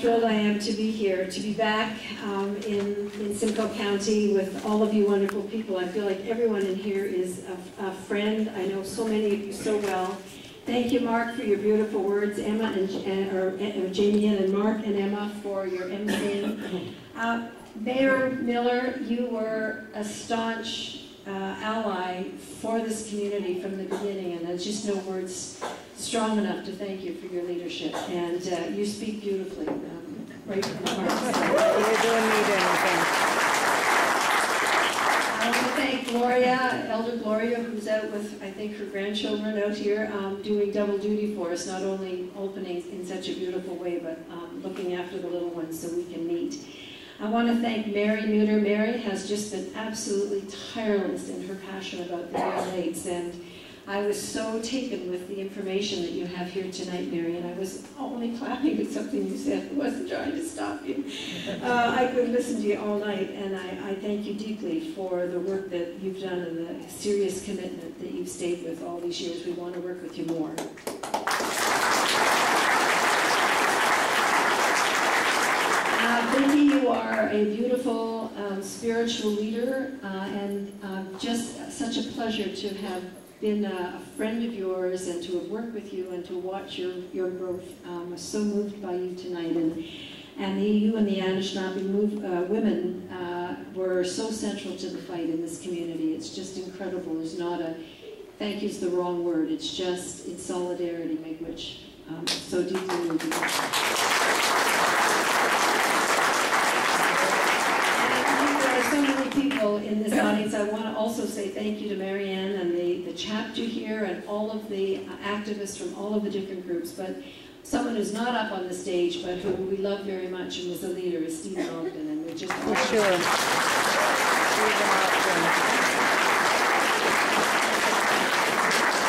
thrilled I am to be here, to be back um, in, in Simcoe County with all of you wonderful people. I feel like everyone in here is a, a friend. I know so many of you so well. Thank you, Mark, for your beautiful words. Emma and or, or Jamie and Mark and Emma for your emceeing. Uh, Mayor Miller, you were a staunch uh, ally for this community from the beginning, and there's just no words strong enough to thank you for your leadership. And uh, you speak beautifully, um, right from the heart. You don't need anything. I want to thank Gloria, Elder Gloria, who's out with, I think, her grandchildren out here um, doing double duty for us, not only opening in such a beautiful way, but um, looking after the little ones so we can meet. I want to thank Mary Muter. Mary has just been absolutely tireless in her passion about the Lakes, and I was so taken with the information that you have here tonight, Mary, and I was only clapping at something you said. I wasn't trying to stop you. Uh, I could listen to you all night, and I, I thank you deeply for the work that you've done and the serious commitment that you've stayed with all these years. We want to work with you more. Uh, Vicky, you are a beautiful um, spiritual leader, uh, and uh, just such a pleasure to have been a, friend of yours and to have worked with you and to watch your, your growth. Um, I was so moved by you tonight. And, and the, you and the Anishinaabe move, uh, women uh, were so central to the fight in this community. It's just incredible. There's not a, thank you is the wrong word. It's just, in solidarity, miigwech um, so deeply. so in this audience. I want to also say thank you to Marianne and the, the chapter here and all of the activists from all of the different groups. But someone who's not up on the stage, but who we love very much and was a leader is Stephen Ogden. And we're just For sure.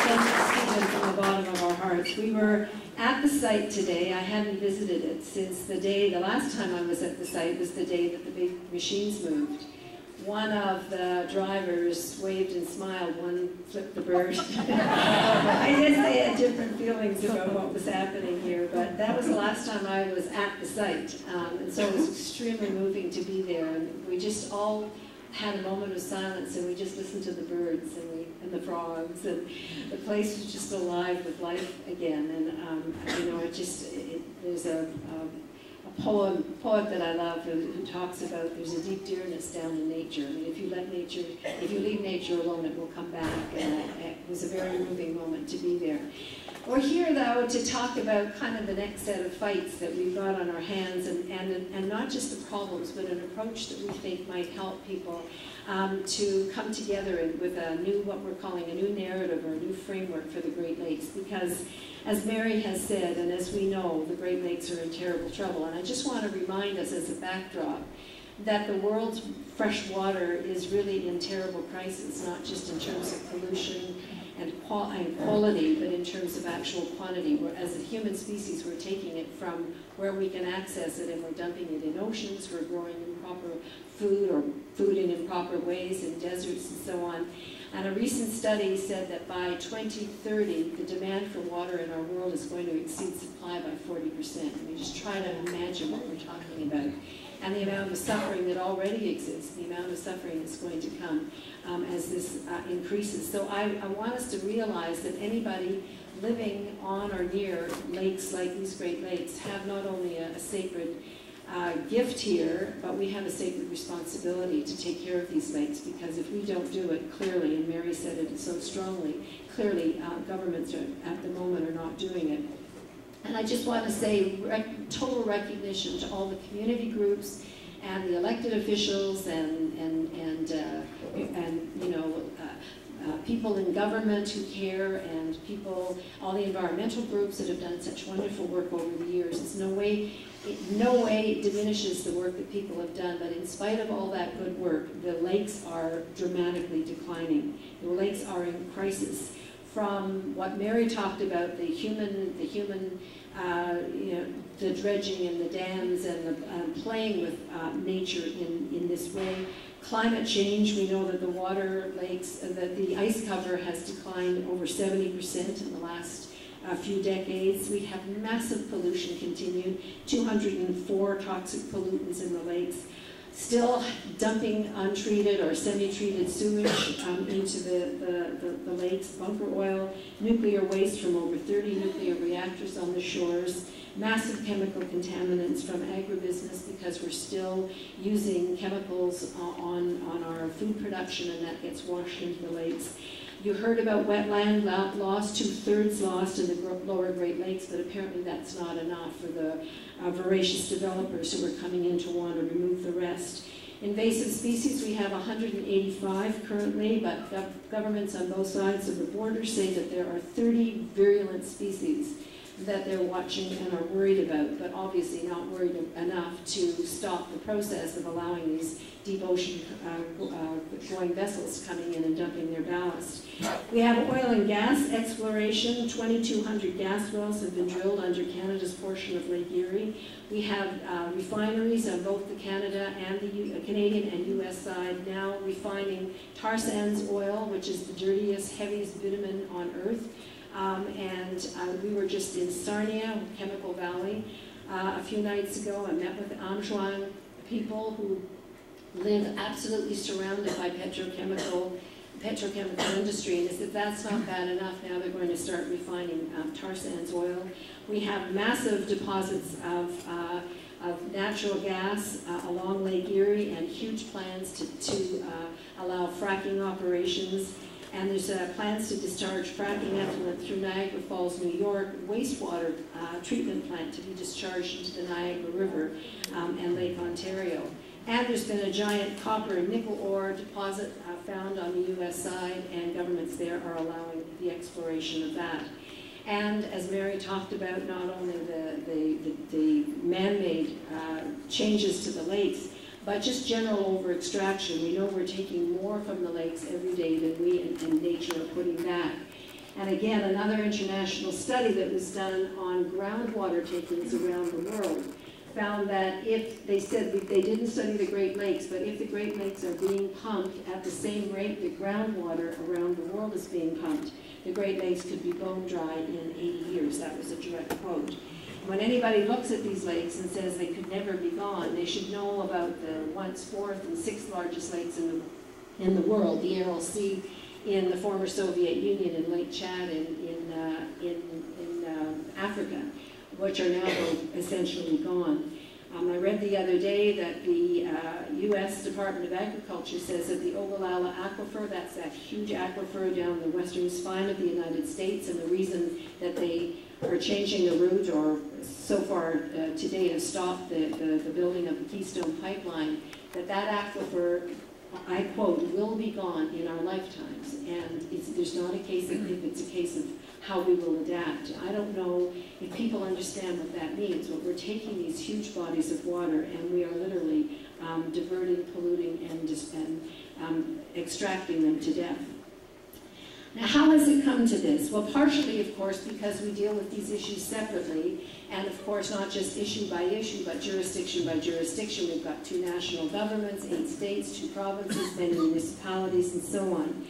Thank you, Stephen, from the bottom of our hearts. We were at the site today. I hadn't visited it since the day, the last time I was at the site was the day that the big machines moved one of the drivers waved and smiled, one flipped the bird. I guess they had different feelings about what was happening here, but that was the last time I was at the site. Um, and so it was extremely moving to be there. And we just all had a moment of silence and we just listened to the birds and, we, and the frogs and the place was just alive with life again. And, um, you know, it just, it, there's a, um, poem, poet that I love who, who, talks about there's a deep dearness down in nature. I mean, if you let nature, if you leave nature alone, it will come back. And it, was a very moving moment to be there. We're here, though, to talk about kind of the next set of fights that we've got on our hands, and, and, and not just the problems, but an approach that we think might help people um, to come together with a new, what we're calling a new narrative or a new framework for the Great Lakes. Because as Mary has said, and as we know, the Great Lakes are in terrible trouble. And I just want to remind us as a backdrop that the world's fresh water is really in terrible crisis, not just in terms of pollution and, quality, but in terms of actual quantity. Where as a human species, we're taking it from where we can access it and we're dumping it in oceans, we're growing improper food or food in improper ways in deserts and so on. And a recent study said that by 2030, the demand for water in our world is going to exceed supply by 40%. I mean, just try to imagine what we're talking about. And the amount of suffering that already exists, the amount of suffering that's going to come um, as this uh, increases. So I, I want us to realize that anybody living on or near lakes like these Great Lakes have not only a, a sacred uh, gift here, but we have a sacred responsibility to take care of these lakes because if we don't do it clearly, and Mary said it so strongly, clearly uh, governments are, at the moment are not doing it. And I just want to say total recognition to all the community groups and the elected officials and, and, and, uh, and you know, uh, uh, people in government who care and people, all the environmental groups that have done such wonderful work over the years. It's no way it no way diminishes the work that people have done, but in spite of all that good work, the lakes are dramatically declining. The lakes are in crisis. From what Mary talked about, the human, the human, uh, you know, the dredging and the dams and the, uh, playing with uh, nature in, in this way. Climate change, we know that the water lakes, uh, that the ice cover has declined over 70% in the last a few decades. We have massive pollution continued, 204 toxic pollutants in the lakes still dumping untreated or semi-treated sewage um, into the, the, the, the, lakes, bunker oil, nuclear waste from over 30 nuclear reactors on the shores, massive chemical contaminants from agribusiness because we're still using chemicals on, on our food production and that gets washed into the lakes. You heard about wetland loss, two-thirds lost in the lower Great Lakes, but apparently that's not enough for the uh, voracious developers who are coming in to want to remove the rest. Invasive species, we have 185 currently, but gov governments on both sides of the border say that there are 30 virulent species that they're watching and are worried about, but obviously not worried enough to stop the process of allowing these deep ocean uh, uh, going vessels coming in and dumping their ballast. We have oil and gas exploration. 2,200 gas wells have been drilled under Canada's portion of Lake Erie. We have uh, refineries on both the Canada and the U uh, Canadian and U.S. side now refining tar sands oil, which is the dirtiest, heaviest bitumen on Earth. Um, and uh, we were just in Sarnia, Chemical Valley, uh, a few nights ago. I met with Aamjiwnaang people who live absolutely surrounded by petrochemical petrochemical industry, and if that's not bad enough, now they're going to start refining um, tar sands oil. We have massive deposits of, uh, of natural gas uh, along Lake Erie and huge plans to, to uh, allow fracking operations and there's uh, plans to discharge fracking effluent through Niagara Falls, New York, wastewater uh, treatment plant to be discharged into the Niagara River um, and Lake Ontario. And there's been a giant copper and nickel ore deposit uh, found on the U.S. side, and governments there are allowing the exploration of that. And as Mary talked about, not only the, the, the, the man-made uh, changes to the lakes, but just general over-extraction. We know we're taking more from the lakes every day than we in, in nature are putting back. And again, another international study that was done on groundwater takings around the world found that if, they said they didn't study the Great Lakes, but if the Great Lakes are being pumped at the same rate that groundwater around the world is being pumped, the Great Lakes could be bone dry in 80 years. That was a direct quote. When anybody looks at these lakes and says they could never be gone, they should know about the once fourth and sixth largest lakes in the, in the world, the Aral Sea in the former Soviet Union and Lake Chad in, in, uh, in, in uh, Africa, which are now essentially gone. Um, I read the other day that the uh, U.S. Department of Agriculture says that the Ogallala Aquifer, that's that huge aquifer down the western spine of the United States, and the reason that they are changing the route or so far uh, today have stopped the, the, the, building of the Keystone Pipeline, that that aquifer, I quote, will be gone in our lifetimes. And there's not a case of if it's a case of how we will adapt. I don't know if people understand what that means, but we're taking these huge bodies of water and we are literally um, diverting, polluting, and, and um, extracting them to death. Now, how has it come to this? Well, partially, of course, because we deal with these issues separately, and of course, not just issue by issue, but jurisdiction by jurisdiction. We've got two national governments, eight states, two provinces, many municipalities, and so on.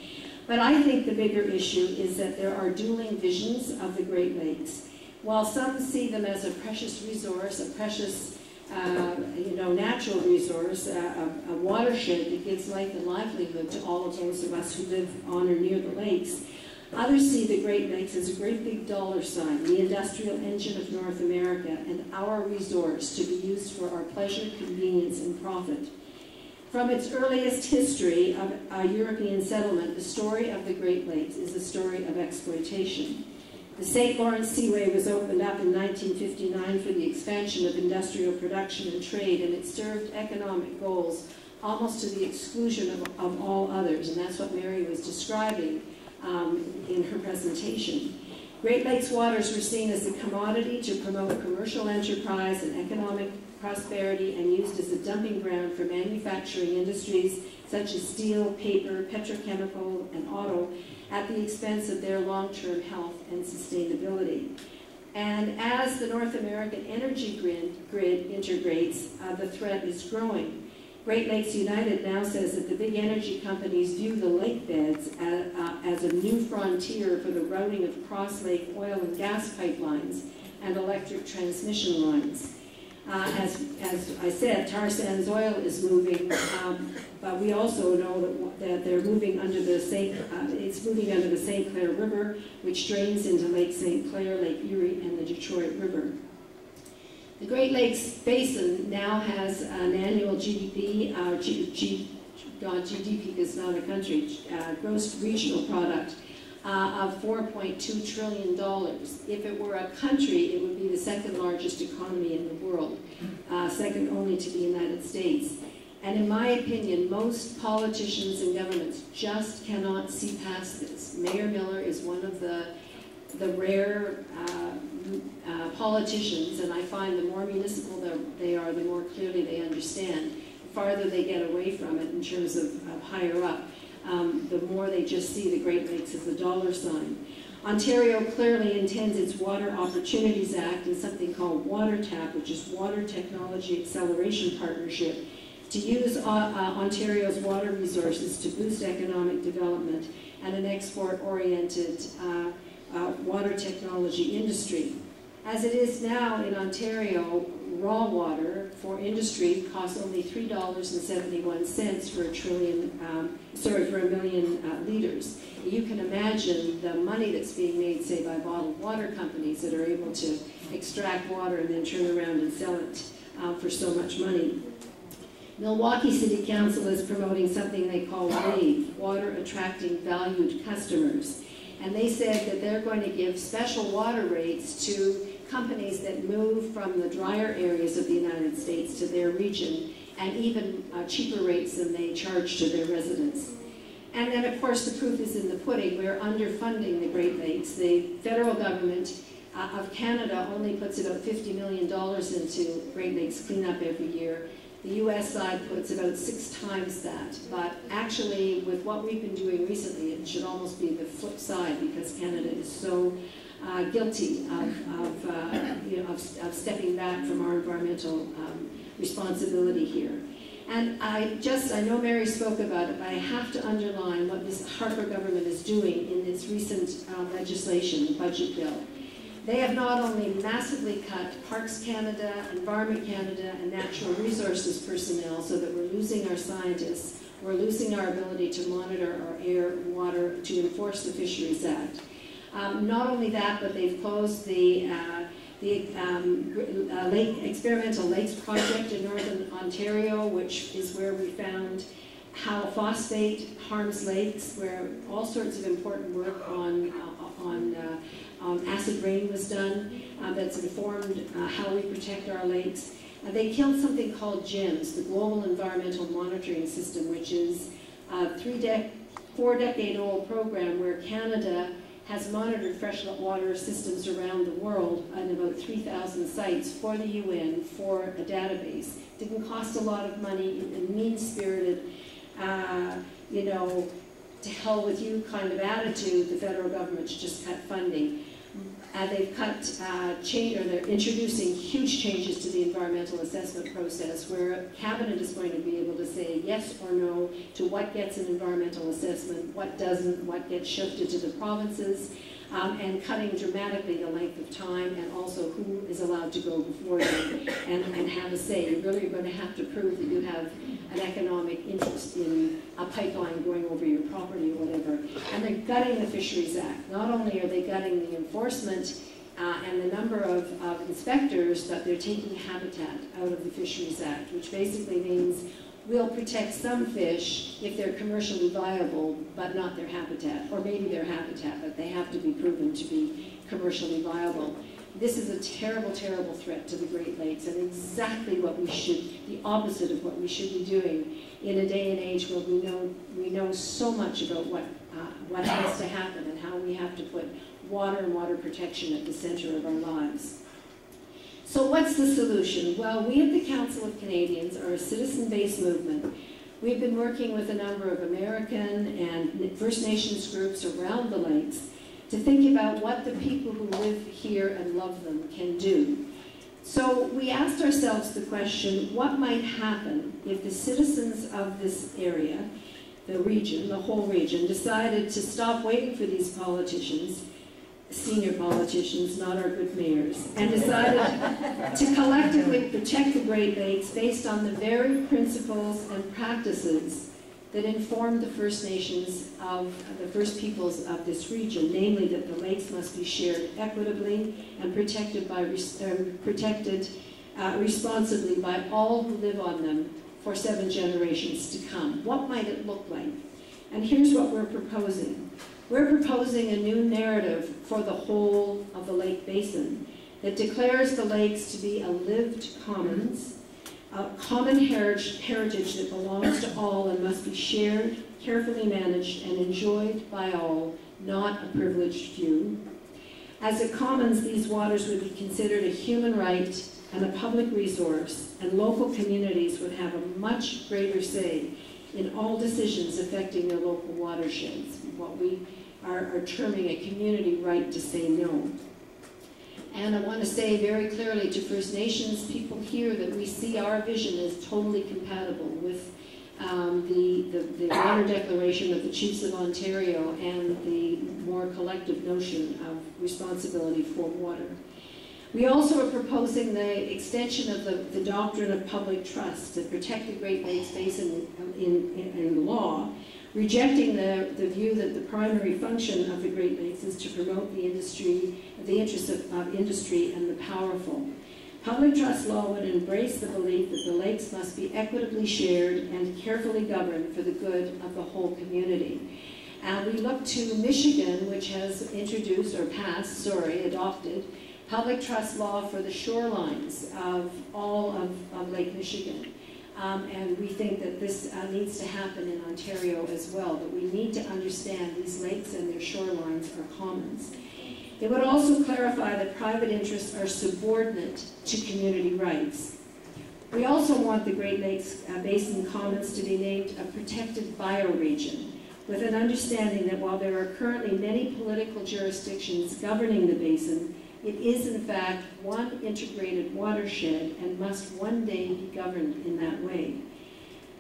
But I think the bigger issue is that there are dueling visions of the Great Lakes. While some see them as a precious resource, a precious uh, you know, natural resource, uh, a, a, watershed that gives life and livelihood to all of those of us who live on or near the lakes. Others see the Great Lakes as a great big dollar sign, the industrial engine of North America, and our resource to be used for our pleasure, convenience, and profit. From its earliest history of a European settlement, the story of the Great Lakes is a story of exploitation. The St. Lawrence Seaway was opened up in 1959 for the expansion of industrial production and trade, and it served economic goals almost to the exclusion of, of all others, and that's what Mary was describing um, in her presentation. Great Lakes waters were seen as a commodity to promote commercial enterprise and economic prosperity and used as a dumping ground for manufacturing industries such as steel, paper, petrochemical, and auto, at the expense of their long-term health and sustainability. And as the North American energy grid, grid integrates, uh, the threat is growing. Great Lakes United now says that the big energy companies view the lake beds as, uh, as a new frontier for the routing of cross-lake oil and gas pipelines and electric transmission lines. Uh, as, as I said, tar sands oil is moving, um, but we also know that, that they're moving under the St. Uh, it's moving under the St. Clair River, which drains into Lake St. Clair, Lake Erie, and the Detroit River. The Great Lakes Basin now has an annual GDP, uh, G, G, GDP is not a country, uh, gross regional product uh, of $4.2 trillion. If it were a country, it would be the second largest economy in the world, uh, second only to the United States. And in my opinion, most politicians and governments just cannot see past this. Mayor Miller is one of the, the rare uh, uh, politicians, and I find the more municipal they are, the more clearly they understand. The farther they get away from it in terms of, of higher up, um, the more they just see the Great Lakes as a dollar sign. Ontario clearly intends its Water Opportunities Act and something called WaterTap, which is Water Technology Acceleration Partnership, to use uh, uh, Ontario's water resources to boost economic development and an export-oriented uh, uh water technology industry. As it is now in Ontario, raw water for industry costs only $3.71 for a trillion, um, sorry, for a million uh, liters. You can imagine the money that's being made, say, by bottled water companies that are able to extract water and then turn around and sell it uh, for so much money. Milwaukee City Council is promoting something they call WAVE, Water Attracting Valued Customers. And they said that they're going to give special water rates to companies that move from the drier areas of the United States to their region and even uh, cheaper rates than they charge to their residents. And then, of course, the proof is in the pudding. We're underfunding the Great Lakes. The federal government uh, of Canada only puts about $50 million into Great Lakes cleanup every year. The U.S. side puts about six times that. But actually, with what we've been doing recently, it should almost be the flip side because Canada is so uh, guilty of, of, uh, you know, of, of, stepping back from our environmental um, responsibility here. And I just, I know Mary spoke about it, but I have to underline what this Harper government is doing in its recent uh, legislation, budget bill. They have not only massively cut Parks Canada, Environment Canada, and Natural Resources personnel so that we're losing our scientists, we're losing our ability to monitor our air and water to enforce the Fisheries Act. Um, not only that, but they've closed the, uh, the um, uh, lake, Experimental Lakes Project in Northern Ontario, which is where we found how phosphate harms lakes, where all sorts of important work on, uh, on uh, acid rain was done uh, that's informed uh, how we protect our lakes. they killed something called GEMS, the Global Environmental Monitoring System, which is a three de four decade old program where Canada has monitored freshwater systems around the world in about 3,000 sites for the UN for a database. Didn't cost a lot of money, mean-spirited, uh, you know, to hell with you kind of attitude, the federal government's just cut funding. Uh, they've cut uh, change, or they're introducing huge changes to the environmental assessment process where cabinet is going to be able to say yes or no to what gets an environmental assessment, what doesn't, what gets shifted to the provinces, um, and cutting dramatically the length of time and also who is allowed to go before them and, and have a say. You really going to have to prove that you have an economic interest in pipeline going over your property or whatever. And they're gutting the Fisheries Act. Not only are they gutting the enforcement uh, and the number of, of inspectors, but they're taking habitat out of the Fisheries Act, which basically means we'll protect some fish if they're commercially viable, but not their habitat, or maybe their habitat, but they have to be proven to be commercially viable. This is a terrible, terrible threat to the Great Lakes and exactly what we should, the opposite of what we should be doing in a day and age where we know, we know so much about what, uh, what has to happen and how we have to put water and water protection at the center of our lives. So what's the solution? Well, we at the Council of Canadians are a citizen-based movement. We've been working with a number of American and First Nations groups around the lakes to think about what the people who live here and love them can do. So we asked ourselves the question, what might happen if the citizens of this area, the region, the whole region, decided to stop waiting for these politicians, senior politicians, not our good mayors, and decided to collectively protect the Great Lakes based on the very principles and practices that informed the First Nations of the First Peoples of this region, namely that the lakes must be shared equitably and protected by uh, protected uh, responsibly by all who live on them for seven generations to come. What might it look like? And here's what we're proposing. We're proposing a new narrative for the whole of the lake basin that declares the lakes to be a lived commons a common heritage that belongs to all and must be shared, carefully managed, and enjoyed by all, not a privileged few. As a commons, these waters would be considered a human right and a public resource, and local communities would have a much greater say in all decisions affecting their local watersheds, what we are, are terming a community right to say no. And I want to say very clearly to First Nations people here that we see our vision as totally compatible with um, the, the, the Water Declaration of the Chiefs of Ontario and the more collective notion of responsibility for water. We also are proposing the extension of the, the doctrine of public trust to protect the Great Lakes Basin in, in, in law rejecting the, the view that the primary function of the Great Lakes is to promote the industry, the interests of, of industry and the powerful. Public trust law would embrace the belief that the lakes must be equitably shared and carefully governed for the good of the whole community. And we look to Michigan, which has introduced, or passed, sorry, adopted, public trust law for the shorelines of all of, of Lake Michigan. Um, and we think that this uh, needs to happen in Ontario as well, that we need to understand these lakes and their shorelines are commons. It would also clarify that private interests are subordinate to community rights. We also want the Great Lakes uh, Basin Commons to be named a protected bioregion, with an understanding that while there are currently many political jurisdictions governing the basin, it is, in fact, one integrated watershed and must one day be governed in that way.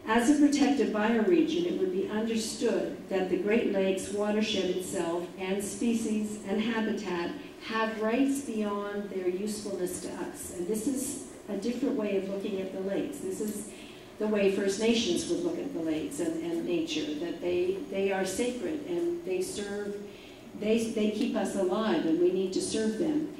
As a protected bioregion, it would be understood that the Great Lakes watershed itself and species and habitat have rights beyond their usefulness to us. And this is a different way of looking at the lakes. This is the way First Nations would look at the lakes and, and nature, that they, they are sacred and they serve they, they keep us alive and we need to serve them.